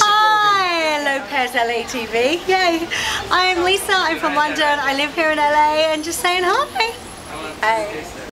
Hi, Lopez LATV. Yay. I'm Lisa. I'm from London. I live here in LA and just saying hi. Hey.